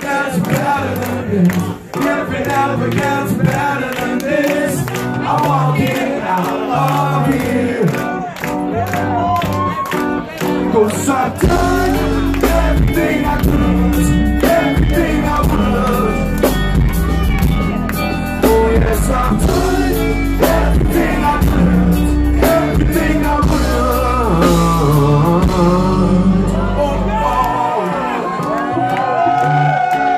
gets better than this. Every gets better than this. I'm walking out of you. Cause I done